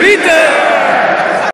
Bitte!